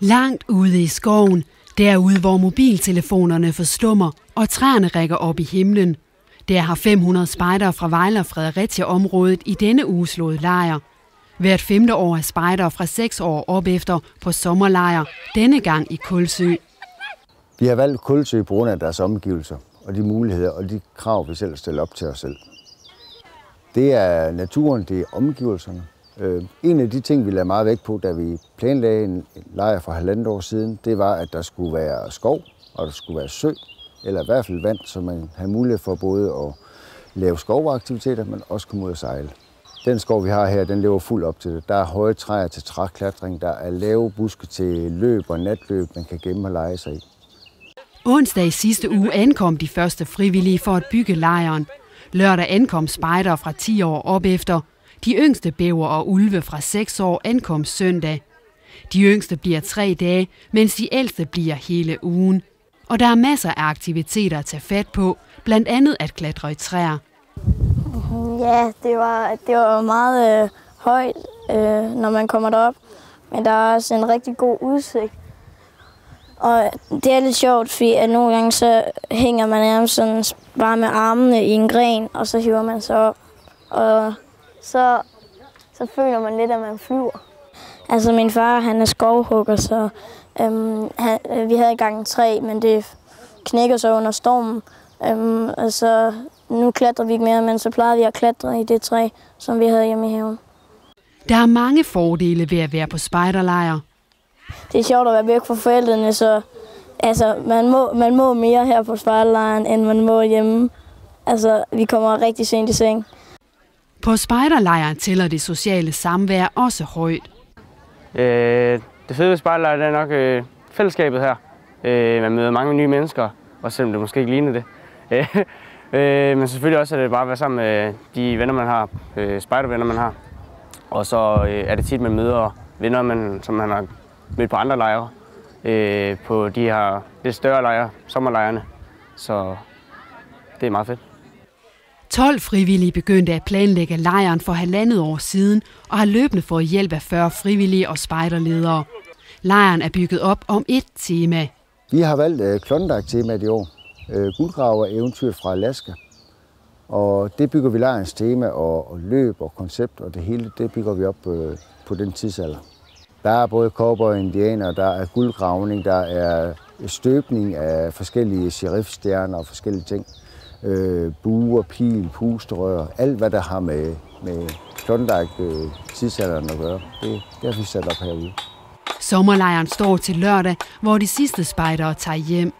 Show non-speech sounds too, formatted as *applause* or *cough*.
Langt ude i skoven, derude hvor mobiltelefonerne forstummer og træerne rækker op i himlen, der har 500 spejdere fra Vejle og Fredericia-området i denne uge slået lejr. Hvert femte år er spejdere fra 6 år op efter på sommerlejr, denne gang i Kulsø. Vi har valgt Kulsø på grund af deres omgivelser og de muligheder og de krav, vi selv stiller op til os selv. Det er naturen, det er omgivelserne. Øh, en af de ting, vi lagde meget vægt på, da vi planlagde en lejr for halvandet år siden, det var, at der skulle være skov, og der skulle være sø, eller i hvert fald vand, så man havde mulighed for både at lave skovaktiviteter, men også komme ud og sejle. Den skov, vi har her, den lever fuldt op til det. Der er høje træer til træklatring, der er lave buske til løb og natløb, man kan gemme og lege sig i. Onsdag i sidste uge ankom de første frivillige for at bygge lejren. Lørdag ankom spejdere fra 10 år op efter. De yngste bæver og ulve fra 6 år ankom søndag. De yngste bliver tre dage, mens de ældste bliver hele ugen. Og der er masser af aktiviteter at tage fat på, blandt andet at klatre i træer. Ja, det var, det var meget øh, højt, øh, når man kommer derop. Men der er også en rigtig god udsigt. Og det er lidt sjovt, fordi at nogle gange så hænger man nærmest sådan bare med armene i en gren, og så hiver man sig op. Og så, så føler man lidt, at man flyver. Altså min far, han er skovhugger, så øhm, han, øh, vi havde engang en træ, men det knækker så under stormen. Øhm, altså, nu klatrer vi ikke mere, men så plejede vi at klatre i det træ, som vi havde hjemme i haven. Der er mange fordele ved at være på spejderlejr. Det er sjovt at være væk fra forældrene, så altså, man, må, man må mere her på spejderlejren, end man må hjemme. Altså, vi kommer rigtig sent i seng. På spejderlejren tæller det sociale samvær også højt. Øh, det fede ved spejderlejren er nok øh, fællesskabet her. Øh, man møder mange nye mennesker, også selvom det måske ikke ligner det. *laughs* Øh, øh, men selvfølgelig også er det bare at være sammen med de venner, man har, øh, spejdervenner, man har. Og så øh, er det tit, man møder venner, man, som man har mødt på andre lejre. Øh, på de her lidt større lejre, sommerlejrene. Så det er meget fedt. 12 frivillige begyndte at planlægge lejren for halvandet år siden og har løbende fået hjælp af 40 frivillige og spejderledere. Lejren er bygget op om et tema. Vi har valgt øh, Klondike-temaet i år. Øh, uh, Guldgrav og eventyr fra Alaska. Og det bygger vi lejrens tema og, og løb og koncept og det hele, det bygger vi op øh, på den tidsalder. Der er både cowboy og indianer, der er guldgravning, der er støbning af forskellige sheriffstjerner og forskellige ting. Øh, buer, pil, pusterør, alt hvad der har med, med Klondike øh, tidsalderen at gøre. Det, det har vi sat op herude. Sommerlejren står til lørdag, hvor de sidste spejdere tager hjem.